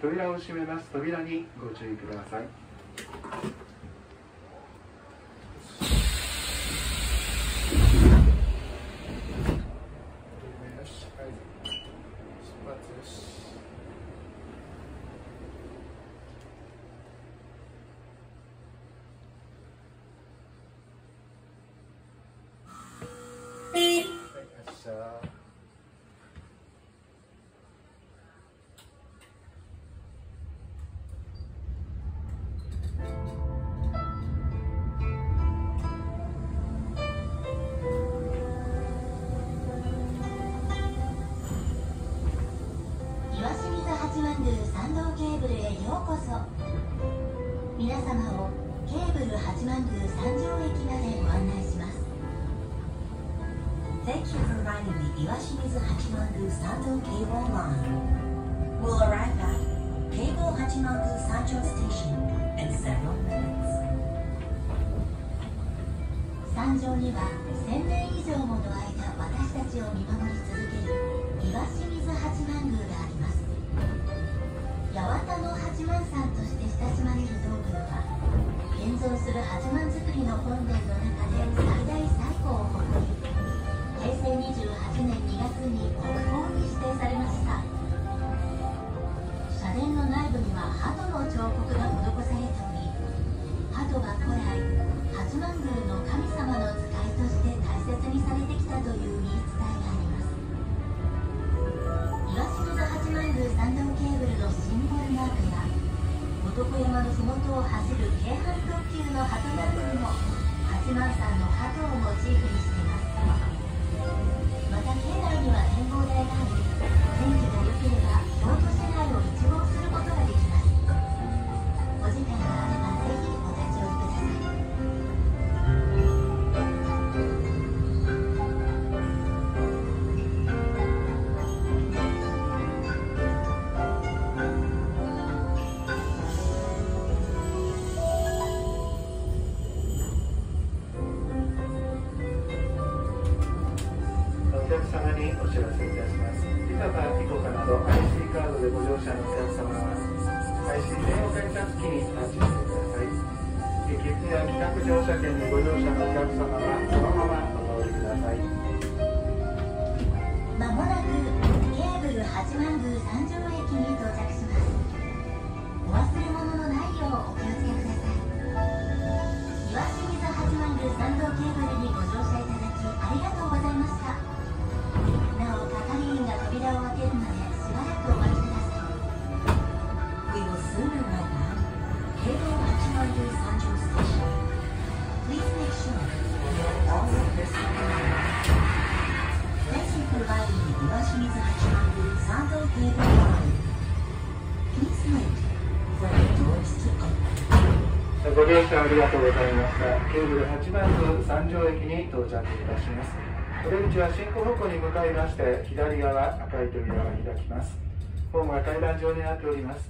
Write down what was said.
扉を閉めます扉にご注意くださいよし、はい、出発です。皆様をケーブル八幡宮三条駅までご案内します Thank you for riding the Iwashimizu Hachimangu Santo Cable Line. We'll arrive at Cable Hachimangu Sancho Station in several minutes. 山上には1000年以上もの間私たちを見守り続ける岩清水存する八幡造りの本殿の中で最大最高を誇り平成28年2月に国宝に指定されました社殿の内部には鳩の彫刻が施されており鳩は古来八幡宮の神様の使いとして大切にされてきたという横山の麓を走る京阪特急の鳩マークにも八幡さんの鳩をモチーフにしています。また境内には展望台があり知らせいたします。リカかピコカなど IC カードでご乗車のお客様は IC 電話改札機にタッチしてください。切符や企画乗車券でご乗車のお客様はご乗車ありがとうございました。ケーブル8番宮三条駅に到着いたします。お出口は進行方向に向かいまして、左側赤い扉が開きます。ホームは階段状になっております。